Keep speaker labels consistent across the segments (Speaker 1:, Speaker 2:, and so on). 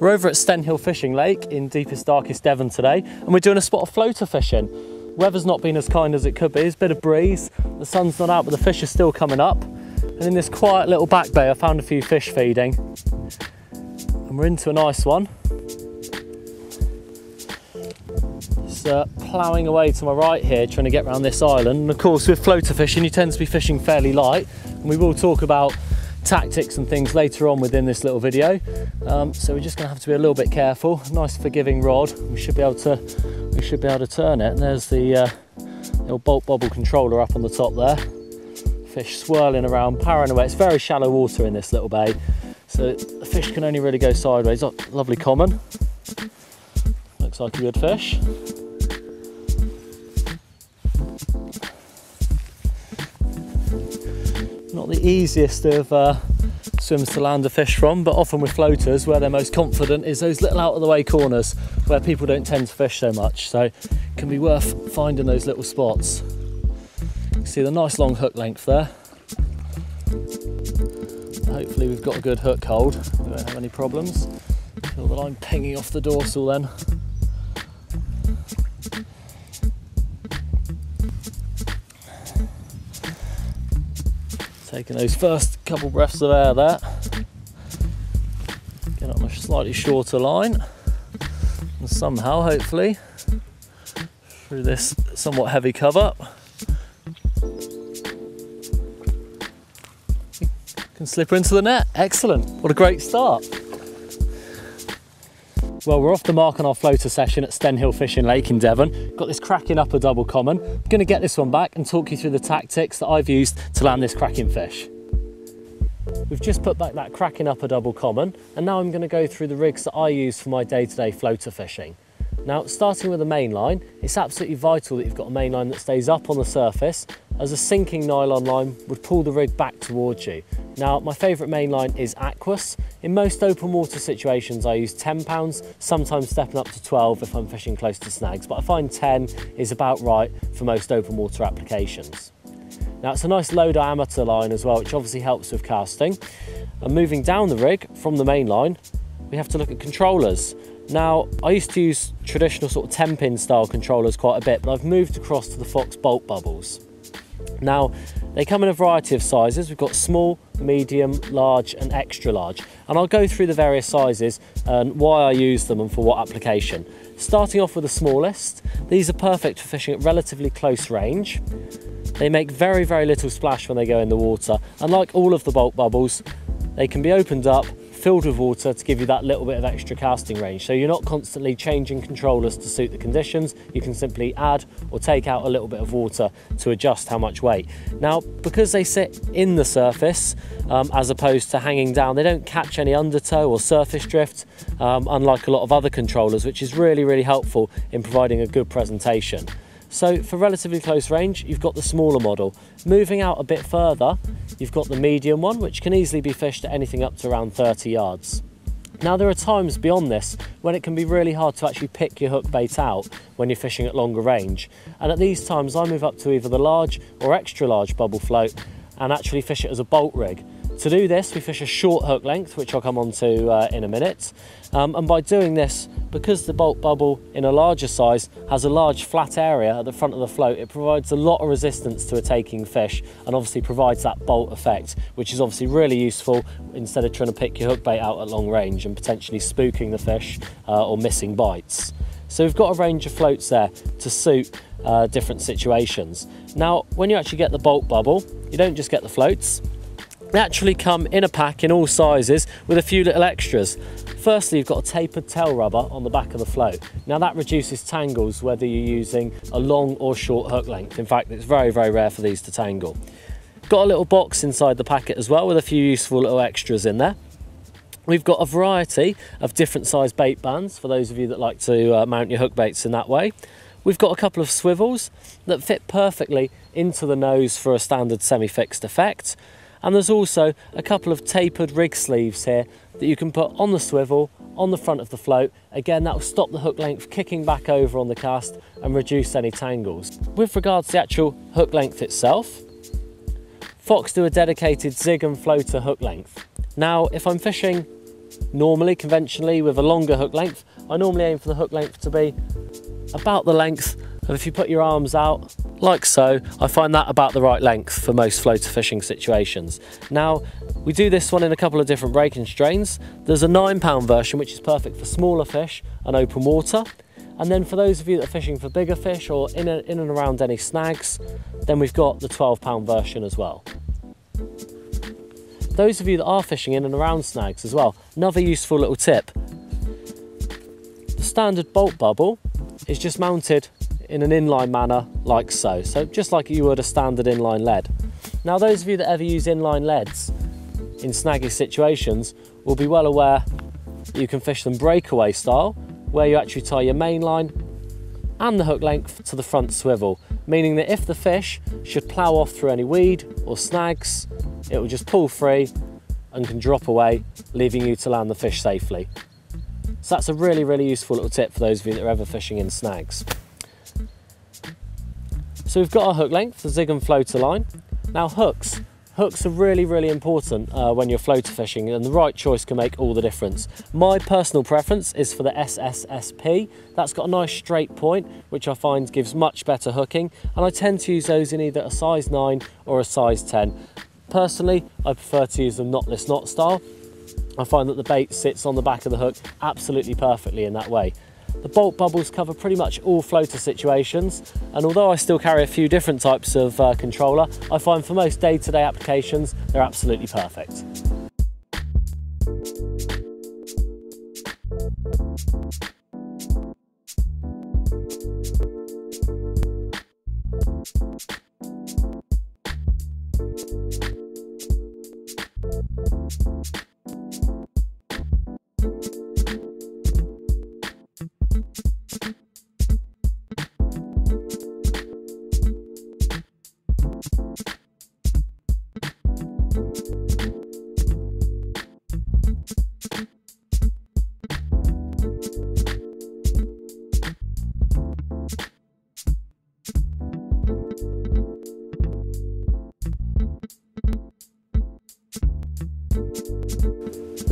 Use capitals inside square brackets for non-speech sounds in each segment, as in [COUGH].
Speaker 1: We're over at Stenhill Fishing Lake in deepest, darkest Devon today, and we're doing a spot of floater fishing. Weather's not been as kind as it could be. There's a bit of breeze, the sun's not out, but the fish are still coming up. And in this quiet little back bay, I found a few fish feeding. And we're into a nice one. Just uh, ploughing away to my right here, trying to get around this island. And of course, with floater fishing, you tend to be fishing fairly light. And we will talk about tactics and things later on within this little video. Um, so we're just going to have to be a little bit careful. Nice forgiving rod. We should be able to we should be able to turn it. And there's the uh, little bolt bubble controller up on the top there. Fish swirling around, powering away. It's very shallow water in this little bay, so the fish can only really go sideways. Oh, lovely common. Looks like a good fish. Easiest of uh, swims to land a fish from, but often with floaters, where they're most confident is those little out of the way corners where people don't tend to fish so much. So it can be worth finding those little spots. See the nice long hook length there. Hopefully we've got a good hook hold. We won't have any problems. Feel the line pinging off the dorsal then. Taking those first couple breaths of air there. Get on a slightly shorter line. And somehow, hopefully, through this somewhat heavy cover, can slip her into the net. Excellent. What a great start. Well, we're off the mark on our floater session at Stenhill Fishing Lake in Devon. Got this cracking upper double common. I'm going to get this one back and talk you through the tactics that I've used to land this cracking fish. We've just put back that cracking upper double common, and now I'm going to go through the rigs that I use for my day-to-day -day floater fishing. Now, starting with the main line, it's absolutely vital that you've got a main line that stays up on the surface as a sinking nylon line would pull the rig back towards you. Now, my favourite main line is Aquas. In most open water situations, I use 10 pounds, sometimes stepping up to 12 if I'm fishing close to snags, but I find 10 is about right for most open water applications. Now it's a nice low diameter line as well, which obviously helps with casting. And moving down the rig from the main line, we have to look at controllers. Now, I used to use traditional sort of 10 pin style controllers quite a bit, but I've moved across to the Fox bolt bubbles. Now, they come in a variety of sizes. We've got small, medium, large and extra large. And I'll go through the various sizes and why I use them and for what application. Starting off with the smallest, these are perfect for fishing at relatively close range. They make very, very little splash when they go in the water. And like all of the bolt bubbles, they can be opened up filled with water to give you that little bit of extra casting range. So you're not constantly changing controllers to suit the conditions. You can simply add or take out a little bit of water to adjust how much weight. Now, because they sit in the surface um, as opposed to hanging down, they don't catch any undertow or surface drift, um, unlike a lot of other controllers, which is really, really helpful in providing a good presentation. So for relatively close range, you've got the smaller model. Moving out a bit further, you've got the medium one, which can easily be fished at anything up to around 30 yards. Now there are times beyond this when it can be really hard to actually pick your hook bait out when you're fishing at longer range. And at these times I move up to either the large or extra large bubble float and actually fish it as a bolt rig. To do this, we fish a short hook length, which I'll come on to uh, in a minute. Um, and by doing this, because the bolt bubble in a larger size has a large flat area at the front of the float, it provides a lot of resistance to a taking fish and obviously provides that bolt effect, which is obviously really useful instead of trying to pick your hook bait out at long range and potentially spooking the fish uh, or missing bites. So we've got a range of floats there to suit uh, different situations. Now, when you actually get the bolt bubble, you don't just get the floats, they actually come in a pack in all sizes with a few little extras. Firstly, you've got a tapered tail rubber on the back of the float. Now that reduces tangles whether you're using a long or short hook length. In fact, it's very, very rare for these to tangle. Got a little box inside the packet as well with a few useful little extras in there. We've got a variety of different size bait bands for those of you that like to uh, mount your hook baits in that way. We've got a couple of swivels that fit perfectly into the nose for a standard semi-fixed effect. And there's also a couple of tapered rig sleeves here that you can put on the swivel on the front of the float. Again, that will stop the hook length kicking back over on the cast and reduce any tangles. With regards to the actual hook length itself, Fox do a dedicated zig and floater hook length. Now, if I'm fishing normally, conventionally, with a longer hook length, I normally aim for the hook length to be about the length of if you put your arms out like so, I find that about the right length for most floater fishing situations. Now, we do this one in a couple of different breaking strains. There's a nine pound version, which is perfect for smaller fish and open water. And then for those of you that are fishing for bigger fish or in, a, in and around any snags, then we've got the 12 pound version as well. Those of you that are fishing in and around snags as well, another useful little tip. The standard bolt bubble is just mounted in an inline manner like so. So just like you would a standard inline lead. Now those of you that ever use inline leads in snaggy situations will be well aware you can fish them breakaway style where you actually tie your main line and the hook length to the front swivel, meaning that if the fish should plough off through any weed or snags, it will just pull free and can drop away, leaving you to land the fish safely. So that's a really, really useful little tip for those of you that are ever fishing in snags. So we've got our hook length, the Zig and floater line. Now hooks, hooks are really, really important uh, when you're floater fishing and the right choice can make all the difference. My personal preference is for the SSSP. That's got a nice straight point, which I find gives much better hooking. And I tend to use those in either a size nine or a size 10. Personally, I prefer to use them knotless knot style. I find that the bait sits on the back of the hook absolutely perfectly in that way. The bolt bubbles cover pretty much all floater situations and although I still carry a few different types of uh, controller, I find for most day-to-day -day applications they're absolutely perfect.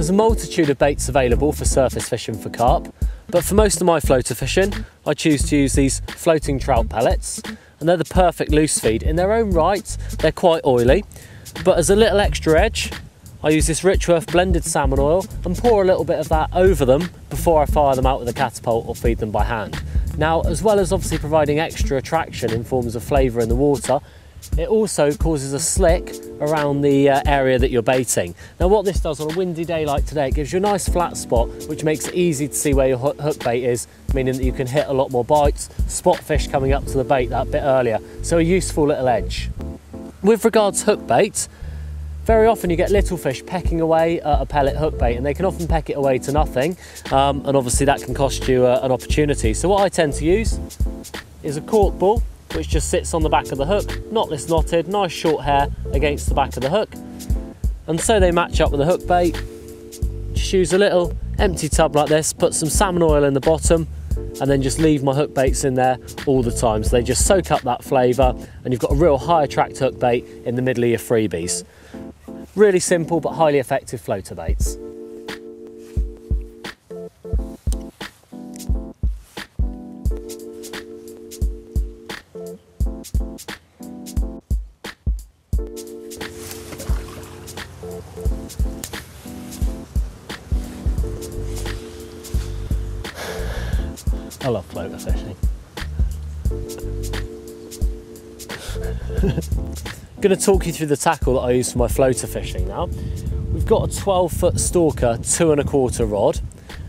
Speaker 1: There's a multitude of baits available for surface fishing for carp, but for most of my floater fishing, I choose to use these floating trout pellets, and they're the perfect loose feed. In their own right, they're quite oily, but as a little extra edge, I use this Richworth blended salmon oil and pour a little bit of that over them before I fire them out with a catapult or feed them by hand. Now, as well as obviously providing extra attraction in forms of flavour in the water, it also causes a slick around the uh, area that you're baiting. Now what this does on a windy day like today, it gives you a nice flat spot, which makes it easy to see where your hook bait is, meaning that you can hit a lot more bites, spot fish coming up to the bait that bit earlier. So a useful little edge. With regards hook bait, very often you get little fish pecking away at a pellet hook bait and they can often peck it away to nothing um, and obviously that can cost you uh, an opportunity. So what I tend to use is a cork ball which just sits on the back of the hook, knotless knotted, nice short hair against the back of the hook. And so they match up with the hook bait. Just use a little empty tub like this, put some salmon oil in the bottom, and then just leave my hook baits in there all the time. So they just soak up that flavour, and you've got a real high attract hook bait in the middle of your freebies. Really simple but highly effective floater baits. [LAUGHS] going to talk you through the tackle that I use for my floater fishing now. We've got a 12 foot stalker two and a quarter rod.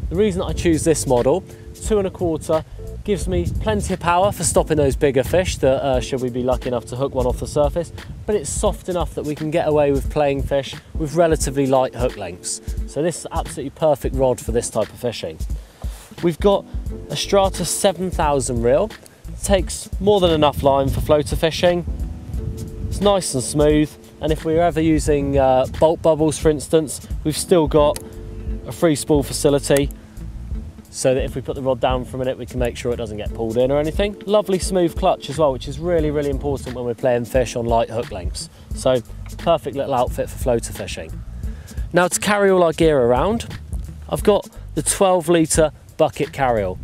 Speaker 1: The reason I choose this model, two and a quarter, gives me plenty of power for stopping those bigger fish that uh, should we be lucky enough to hook one off the surface, but it's soft enough that we can get away with playing fish with relatively light hook lengths. So this is absolutely perfect rod for this type of fishing. We've got a Stratos 7000 reel. Takes more than enough line for floater fishing. It's nice and smooth. And if we're ever using uh, bolt bubbles, for instance, we've still got a free spool facility so that if we put the rod down for a minute, we can make sure it doesn't get pulled in or anything. Lovely smooth clutch as well, which is really, really important when we're playing fish on light hook lengths. So perfect little outfit for floater fishing. Now to carry all our gear around, I've got the 12 litre bucket carryall.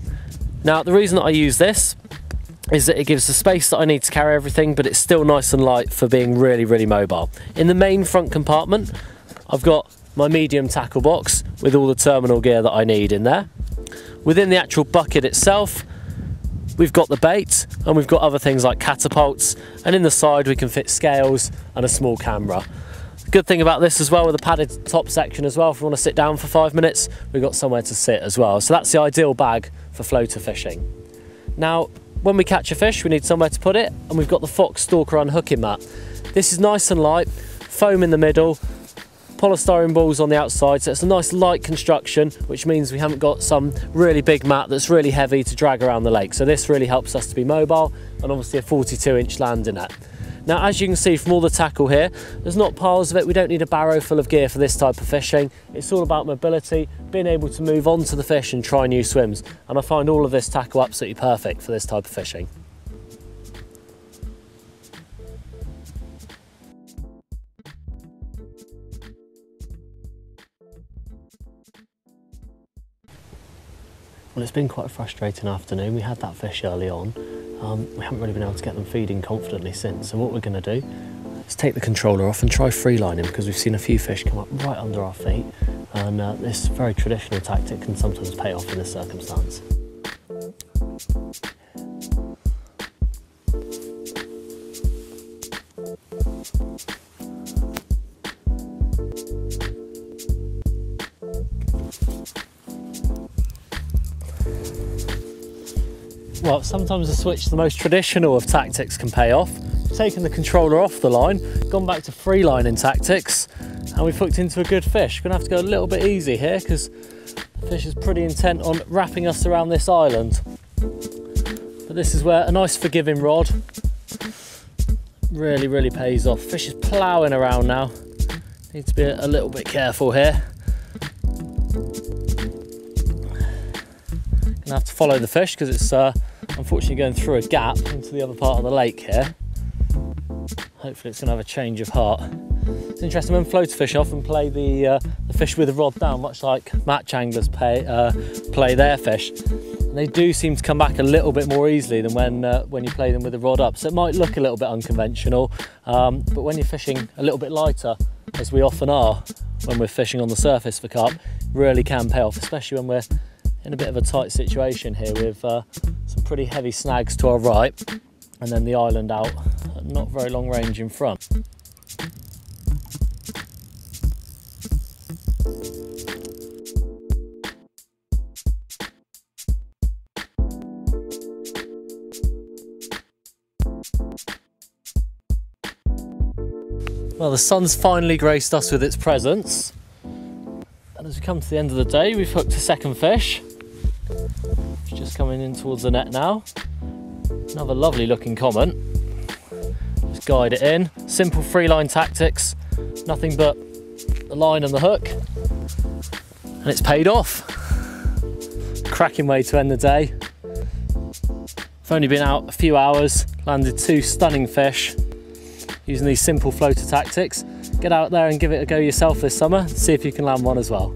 Speaker 1: Now the reason that I use this is that it gives the space that I need to carry everything but it's still nice and light for being really really mobile. In the main front compartment I've got my medium tackle box with all the terminal gear that I need in there. Within the actual bucket itself we've got the bait and we've got other things like catapults and in the side we can fit scales and a small camera. Good thing about this as well with the padded top section as well, if we want to sit down for five minutes, we've got somewhere to sit as well. So that's the ideal bag for floater fishing. Now, when we catch a fish, we need somewhere to put it, and we've got the Fox Stalker unhooking mat. This is nice and light, foam in the middle, polystyrene balls on the outside, so it's a nice light construction, which means we haven't got some really big mat that's really heavy to drag around the lake. So this really helps us to be mobile, and obviously a 42 inch landing net. Now, as you can see from all the tackle here, there's not piles of it. We don't need a barrow full of gear for this type of fishing. It's all about mobility, being able to move on to the fish and try new swims. And I find all of this tackle absolutely perfect for this type of fishing. Well, it's been quite a frustrating afternoon. We had that fish early on. Um, we haven't really been able to get them feeding confidently since. So what we're going to do is take the controller off and try freelining because we've seen a few fish come up right under our feet. And uh, this very traditional tactic can sometimes pay off in this circumstance. Well, sometimes the switch, the most traditional of tactics, can pay off. Taken the controller off the line, gone back to free lining tactics, and we've hooked into a good fish. Gonna have to go a little bit easy here because the fish is pretty intent on wrapping us around this island. But this is where a nice forgiving rod really, really pays off. Fish is ploughing around now. Need to be a little bit careful here. Gonna have to follow the fish because it's uh, unfortunately going through a gap into the other part of the lake here. Hopefully it's going to have a change of heart. It's interesting when floater fish often play the, uh, the fish with the rod down, much like match anglers pay, uh, play their fish. And they do seem to come back a little bit more easily than when, uh, when you play them with the rod up. So it might look a little bit unconventional, um, but when you're fishing a little bit lighter, as we often are when we're fishing on the surface for carp, really can pay off, especially when we're in a bit of a tight situation here with uh, some pretty heavy snags to our right and then the island out not very long range in front. Well, the sun's finally graced us with its presence. And as we come to the end of the day, we've hooked a second fish. Coming in towards the net now. Another lovely looking common. Just guide it in. Simple free line tactics. Nothing but the line and the hook. And it's paid off. Cracking way to end the day. I've only been out a few hours, landed two stunning fish using these simple floater tactics. Get out there and give it a go yourself this summer, see if you can land one as well.